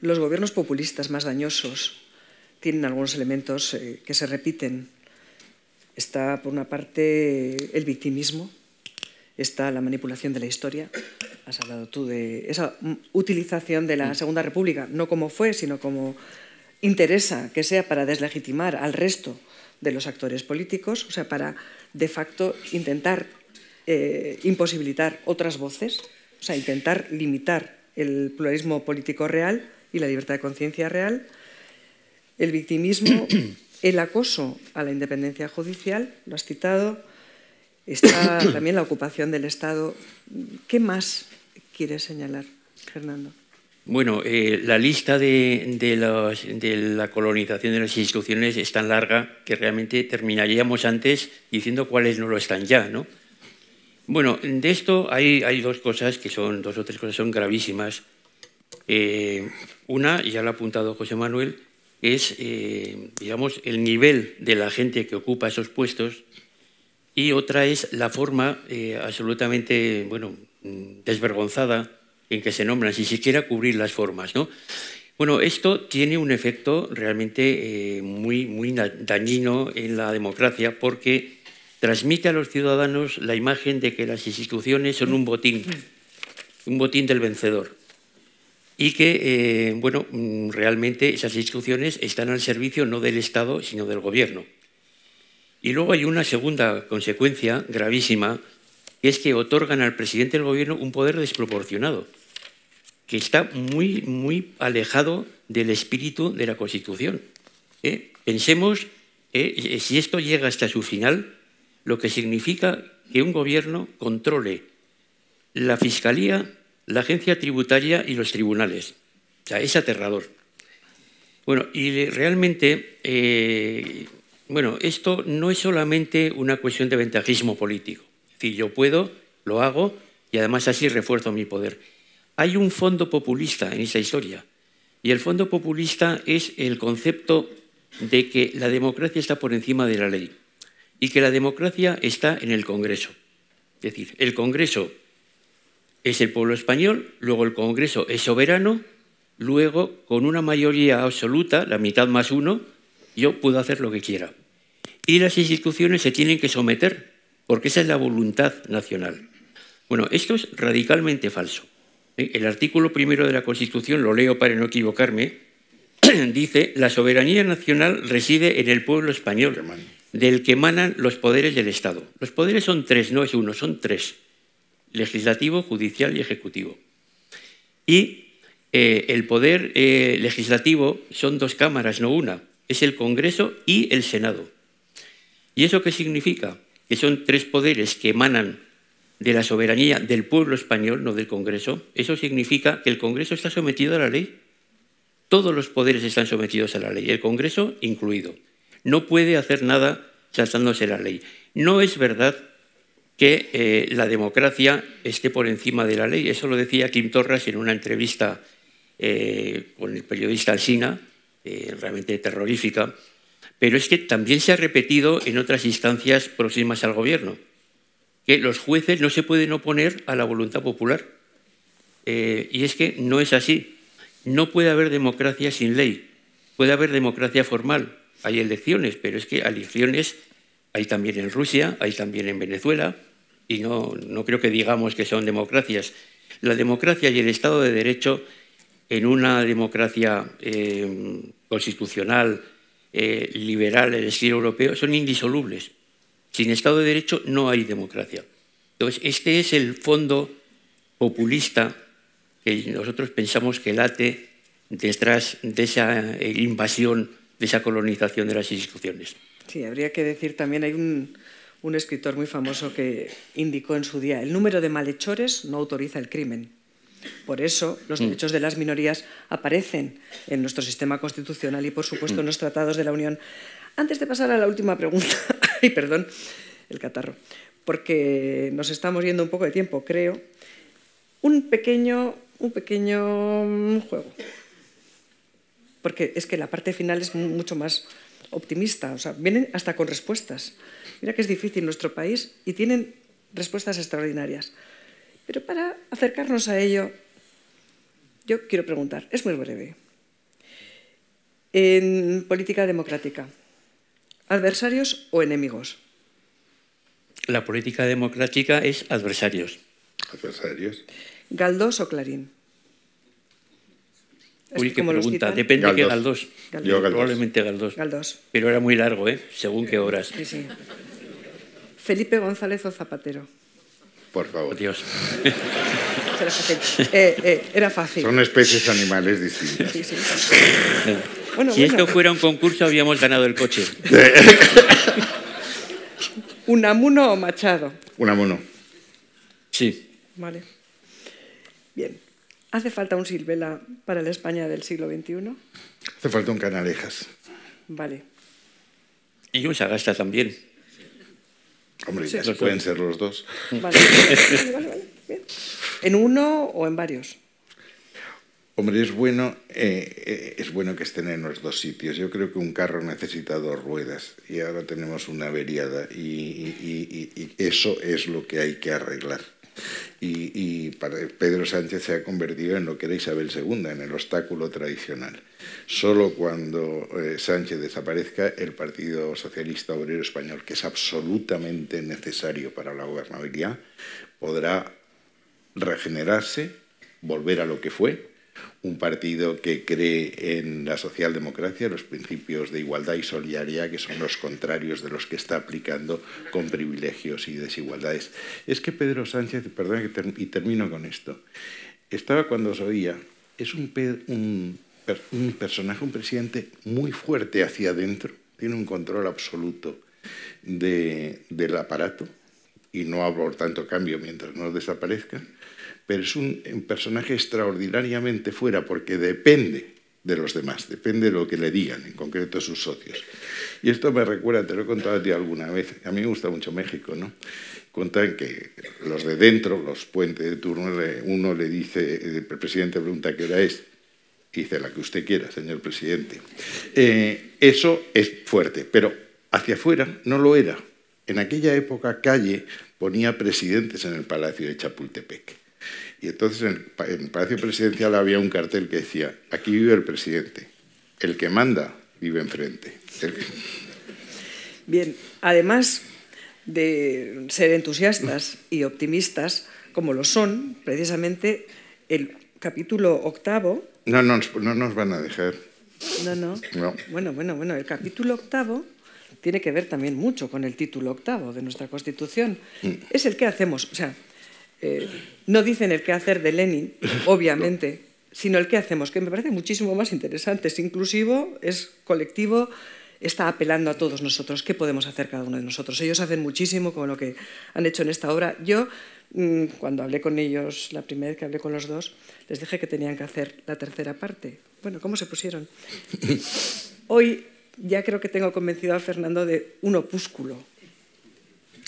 [SPEAKER 1] los gobiernos populistas más dañosos tienen algunos elementos eh, que se repiten. Está, por una parte, el victimismo, está la manipulación de la historia. Has hablado tú de esa utilización de la Segunda República, no como fue, sino como interesa que sea para deslegitimar al resto de los actores políticos, o sea, para de facto intentar eh, imposibilitar otras voces, o sea, intentar limitar el pluralismo político real y la libertad de conciencia real, el victimismo, el acoso a la independencia judicial, lo has citado, está también la ocupación del Estado. ¿Qué más quieres señalar, Fernando?
[SPEAKER 3] Bueno, eh, la lista de, la colonización de las instituciones es tan larga que realmente terminaríamos antes diciendo cuáles no lo están ya, ¿no? Bueno, de esto hay, dos cosas que son, dos o tres cosas son gravísimas. Eh, una, ya lo ha apuntado José Manuel, es, eh, digamos, el nivel de la gente que ocupa esos puestos y otra es la forma absolutamente, bueno, desvergonzada en que se nombran, si siquiera cubrir las formas. ¿no? Bueno, esto tiene un efecto realmente eh, muy, muy dañino en la democracia porque transmite a los ciudadanos la imagen de que las instituciones son un botín, un botín del vencedor. Y que, eh, bueno, mm, realmente esas instituciones están al servicio no del Estado, sino del Gobierno. Y luego hay una segunda consecuencia gravísima, que es que otorgan al presidente del Gobierno un poder desproporcionado que está muy, muy alejado del espíritu de la Constitución. ¿eh? Pensemos, ¿eh? si esto llega hasta su final, lo que significa que un gobierno controle la Fiscalía, la Agencia Tributaria y los tribunales. O sea, es aterrador. Bueno, y realmente, eh, bueno, esto no es solamente una cuestión de ventajismo político. Es decir, yo puedo, lo hago y además así refuerzo mi poder. Hay un fondo populista en esa historia. Y el fondo populista es el concepto de que la democracia está por encima de la ley y que la democracia está en el Congreso. Es decir, el Congreso es el pueblo español, luego el Congreso es soberano luego, con una mayoría absoluta, la mitad más uno, yo puedo hacer lo que quiera. Y las instituciones se tienen que someter, porque esa es la voluntad nacional. Bueno, esto es radicalmente falso. ¿Eh? El artículo primero de la Constitución, lo leo para no equivocarme, dice, la soberanía nacional reside en el pueblo español, del que emanan los poderes del Estado. Los poderes son tres, no es uno, son tres. Legislativo, judicial y ejecutivo. Y eh, el poder eh, legislativo son dos cámaras, no una. Es el Congreso y el Senado. ¿Y eso qué significa? Que son tres poderes que emanan de la soberanía del pueblo español, no del Congreso. Eso significa que el Congreso está sometido a la ley. Todos los poderes están sometidos a la ley, el Congreso incluido. No puede hacer nada saltándose la ley. No es verdad que eh, la democracia esté por encima de la ley. Eso lo decía Kim Torras en una entrevista eh, con el periodista Alsina, eh, realmente terrorífica, pero es que también se ha repetido en otras instancias próximas al gobierno, que los jueces no se pueden oponer a la voluntad popular. Eh, y es que no es así. No puede haber democracia sin ley. Puede haber democracia formal. Hay elecciones, pero es que elecciones hay también en Rusia, hay también en Venezuela, y no, no creo que digamos que son democracias. La democracia y el Estado de Derecho en una democracia eh, constitucional, eh, liberal, el estilo europeo, son indisolubles. Sin Estado de Derecho no hay democracia. Entonces, este es el fondo populista que nosotros pensamos que late detrás de esa eh, invasión, de esa colonización de las instituciones.
[SPEAKER 1] Sí, habría que decir también, hay un, un escritor muy famoso que indicó en su día, el número de malhechores no autoriza el crimen. Por eso los mm. derechos de las minorías aparecen en nuestro sistema constitucional y, por supuesto, en los tratados de la Unión. Antes de pasar a la última pregunta, y perdón, el catarro, porque nos estamos yendo un poco de tiempo, creo, un pequeño, un pequeño juego. Porque es que la parte final es mucho más optimista, o sea, vienen hasta con respuestas. Mira que es difícil nuestro país y tienen respuestas extraordinarias. Pero para acercarnos a ello, yo quiero preguntar, es muy breve. En política democrática, ¿adversarios o enemigos?
[SPEAKER 3] La política democrática es adversarios.
[SPEAKER 2] Adversarios.
[SPEAKER 1] ¿Galdós o Clarín?
[SPEAKER 3] Uy, qué pregunta. Depende de qué Galdós.
[SPEAKER 2] Yo
[SPEAKER 3] Probablemente Galdós.
[SPEAKER 1] Galdós.
[SPEAKER 3] Pero era muy largo, ¿eh? Según qué horas.
[SPEAKER 1] Sí, sí. Felipe González o Zapatero.
[SPEAKER 2] Por favor.
[SPEAKER 3] Dios.
[SPEAKER 1] Era fácil. Eh, eh, era fácil.
[SPEAKER 2] Son especies animales distintas.
[SPEAKER 1] Sí, sí.
[SPEAKER 3] Bueno, si esto fuera un concurso, habíamos ganado el coche.
[SPEAKER 1] ¿Unamuno o Machado?
[SPEAKER 2] Unamuno.
[SPEAKER 3] Sí.
[SPEAKER 1] Vale. Bien. ¿Hace falta un Silvela para la España del siglo XXI?
[SPEAKER 2] Hace falta un Canalejas.
[SPEAKER 1] Vale.
[SPEAKER 3] Y un Sagasta también.
[SPEAKER 2] Hombre, ya pueden ser los dos.
[SPEAKER 1] Vale, vale, vale. Bien. ¿En uno o en varios?
[SPEAKER 2] Hombre, es bueno, eh, es bueno que estén en los dos sitios. Yo creo que un carro necesita dos ruedas y ahora tenemos una averiada y, y, y eso es lo que hay que arreglar. Y, Pedro Sánchez se ha convertido en lo que era Isabel II, en el obstáculo tradicional. Solo cuando eh, Sánchez desaparezca, el Partido Socialista Obrero Español, que es absolutamente necesario para la gobernabilidad, podrá regenerarse, volver a lo que fue un partido que cree en la socialdemocracia, los principios de igualdad y solidaridad, que son los contrarios de los que está aplicando con privilegios y desigualdades. Es que Pedro Sánchez, perdón, y termino con esto, estaba cuando os oía, es un, personaje, un presidente muy fuerte hacia adentro, tiene un control absoluto de, del aparato y no habrá tanto cambio mientras no desaparezca pero es un, personaje extraordinariamente fuera porque depende de los demás, depende de lo que le digan, en concreto sus socios. Y esto me recuerda, te lo he contado a ti alguna vez, a mí me gusta mucho México, ¿no? Cuentan que los de dentro, los puentes de turno, uno le dice, el presidente pregunta qué hora es, y dice la que usted quiera, señor presidente. Eh, eso es fuerte, pero hacia afuera no lo era. En aquella época Calle ponía presidentes en el Palacio de Chapultepec. Y entonces en el Palacio Presidencial había un cartel que decía, aquí vive el presidente, el que manda vive enfrente.
[SPEAKER 1] Bien, además de ser entusiastas y optimistas, como lo son, precisamente el capítulo octavo...
[SPEAKER 2] No, no, no nos van a dejar.
[SPEAKER 1] No, no, no. Bueno, bueno, bueno, el capítulo octavo tiene que ver también mucho con el título octavo de nuestra Constitución. Mm. Es el que hacemos, o sea, eh, no dicen el qué hacer de Lenin, obviamente, sino el qué hacemos, que me parece muchísimo más interesante. Es inclusivo, es colectivo, está apelando a todos nosotros. ¿Qué podemos hacer cada uno de nosotros? Ellos hacen muchísimo con lo que han hecho en esta obra. Yo, mm, cuando hablé con ellos, la primera vez que hablé con los dos, les dije que tenían que hacer la tercera parte. Bueno, ¿cómo se pusieron? Hoy ya creo que tengo convencido a Fernando de un opúsculo.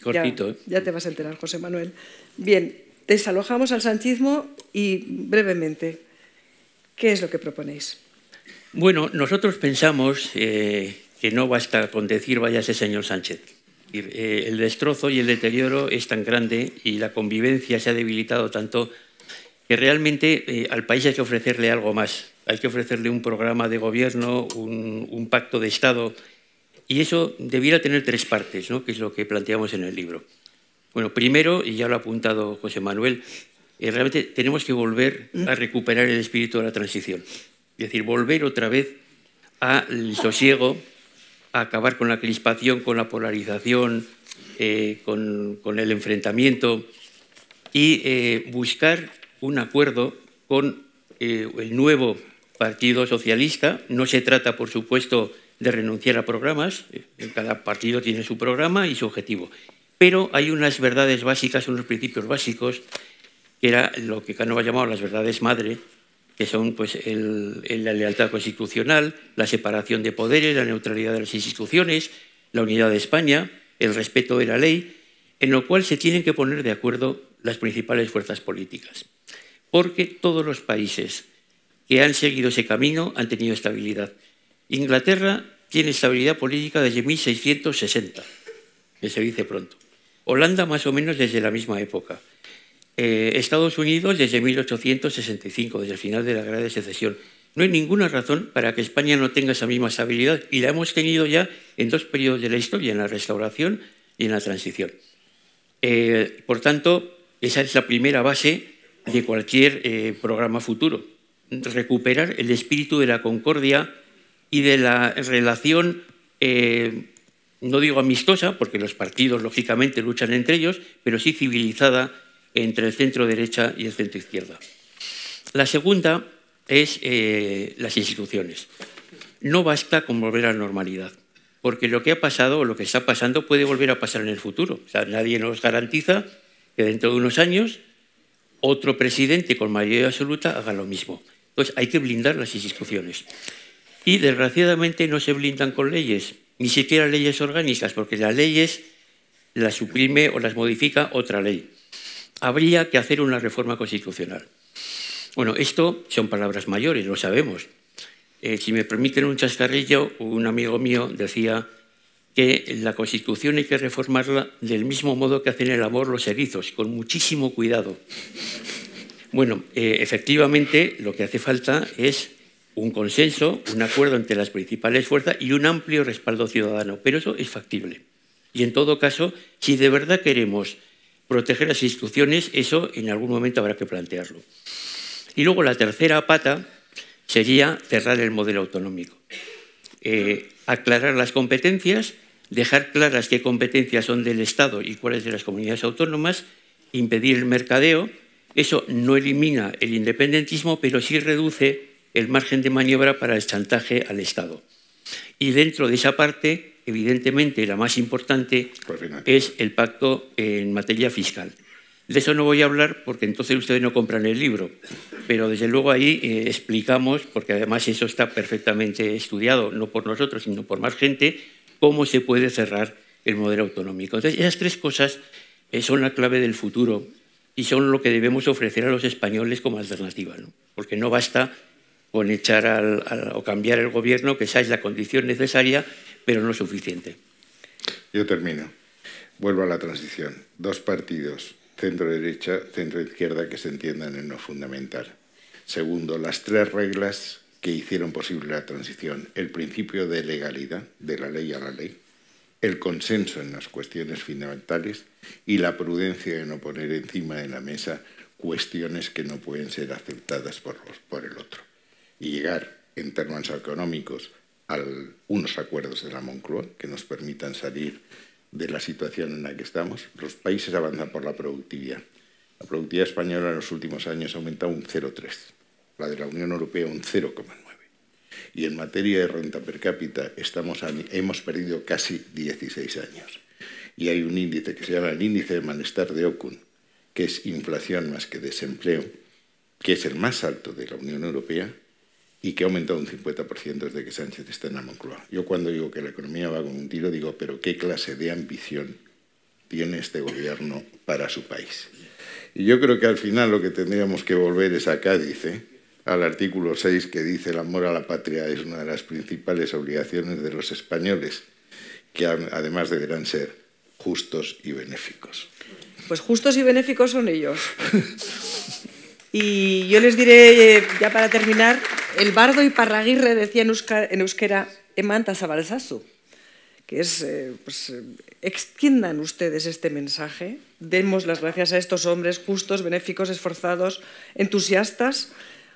[SPEAKER 3] Cortito.
[SPEAKER 1] Ya, ¿eh? ya te vas a enterar, José Manuel. Bien, desalojamos al sanchismo y brevemente, ¿qué es lo que proponéis?
[SPEAKER 3] Bueno, nosotros pensamos eh, que no basta con decir váyase señor Sánchez. Eh, el destrozo y el deterioro es tan grande y la convivencia se ha debilitado tanto que realmente eh, al país hay que ofrecerle algo más. Hay que ofrecerle un programa de gobierno, un, pacto de Estado, y eso debiera tener tres partes, ¿no? que es lo que planteamos en el libro. Bueno, primero, y ya lo ha apuntado José Manuel, eh, realmente tenemos que volver a recuperar el espíritu de la transición. Es decir, volver otra vez al sosiego, a acabar con la crispación, con la polarización, eh, con, el enfrentamiento y eh, buscar un acuerdo con el nuevo Partido Socialista. No se trata, por supuesto, de renunciar a programas. Cada partido tiene su programa y su objetivo. Pero hay unas verdades básicas, unos principios básicos, que era lo que Canova llamado las verdades madre, que son pues, la lealtad constitucional, la separación de poderes, la neutralidad de las instituciones, la unidad de España, el respeto de la ley, en lo cual se tienen que poner de acuerdo las principales fuerzas políticas. Porque todos los países que han seguido ese camino han tenido estabilidad. Inglaterra tiene estabilidad política desde 1660, que se dice pronto. Holanda más o menos desde la misma época. Eh, Estados Unidos desde 1865, desde el final de la Guerra de Secesión. No hay ninguna razón para que España no tenga esa misma estabilidad y la hemos tenido ya en dos periodos de la historia, en la restauración y en la transición. Eh, por tanto, esa es la primera base de cualquier eh, programa futuro, recuperar el espíritu de la concordia y de la relación no digo amistosa, porque los partidos lógicamente luchan entre ellos, pero sí civilizada entre el centro derecha y el centro izquierda. La segunda es eh, las instituciones. No basta con volver a la normalidad, porque lo que ha pasado o lo que está pasando puede volver a pasar en el futuro. Nadie nos garantiza que dentro de unos años otro presidente con mayoría absoluta haga lo mismo. Entonces hay que blindar las instituciones. Y desgraciadamente no se blindan con leyes, ni siquiera leyes orgánicas, porque las leyes las suprime o las modifica otra ley. Habría que hacer una reforma constitucional. Bueno, esto son palabras mayores, lo sabemos. Eh, si me permiten un chascarrillo, un amigo mío decía que la Constitución hay que reformarla del mismo modo que hacen el amor los erizos, con muchísimo cuidado. Bueno, eh, efectivamente lo que hace falta es un consenso, un acuerdo entre las principales fuerzas y un amplio respaldo ciudadano. Pero eso es factible. Y en todo caso, si de verdad queremos proteger las instituciones, eso en algún momento habrá que plantearlo. Y luego la tercera pata sería cerrar el modelo autonómico. Eh, aclarar las competencias, dejar claras qué competencias son del Estado y cuáles de las comunidades autónomas, impedir el mercadeo. Eso no elimina el independentismo, pero sí reduce el margen de maniobra para el chantaje al Estado. Y dentro de esa parte, evidentemente, la más importante es el pacto en materia fiscal. De eso no voy a hablar porque entonces ustedes no compran el libro, pero desde luego ahí eh, explicamos, porque además eso está perfectamente estudiado, no por nosotros, sino por más gente, cómo se puede cerrar el modelo autonómico. Entonces, esas tres cosas eh, son la clave del futuro y son lo que debemos ofrecer a los españoles como alternativa, ¿no? porque no basta con echar o cambiar el gobierno, que esa es la condición necesaria, pero no suficiente.
[SPEAKER 2] Yo termino. Vuelvo a la transición. Dos partidos centro-derecha, centro-izquierda que se entiendan en lo fundamental. Segundo, las tres reglas que hicieron posible la transición. El principio de legalidad, de la ley a la ley, el consenso en las cuestiones fundamentales y la prudencia de no poner encima de la mesa cuestiones que no pueden ser aceptadas por, por el otro. Y llegar en términos económicos a unos acuerdos de la Moncloa que nos permitan salir de la situación en la que estamos. Los países avanzan por la productividad. La productividad española en los últimos años ha aumentado un 0,3, la de la Unión Europea un 0,9. Y en materia de renta per cápita estamos hemos perdido casi 16 años. Y hay un índice que se llama el índice de malestar de Ocun, que es inflación más que desempleo, que es el más alto de la Unión Europea y que ha aumentado un 50% desde que Sánchez está en la Moncloa. Yo cuando digo que la economía va con un tiro, digo, pero ¿qué clase de ambición tiene este gobierno para su país? Y yo creo que al final lo que tendríamos que volver es a Cádiz, ¿eh? al artículo 6 que dice el amor a la patria es una de las principales obligaciones de los españoles, que además deberán ser justos y benéficos.
[SPEAKER 1] Pues justos y benéficos son ellos. Y yo les diré, ya para terminar, el bardo y Parraguirre decía en, euskera, emanta sabalsasu, que es, eh, pues, eh, extiendan ustedes este mensaje, demos las gracias a estos hombres justos, benéficos, esforzados, entusiastas,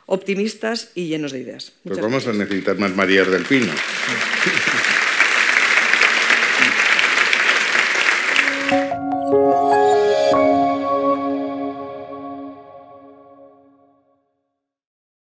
[SPEAKER 1] optimistas y llenos de ideas.
[SPEAKER 2] pues vamos a necesitar más Marías del Pino.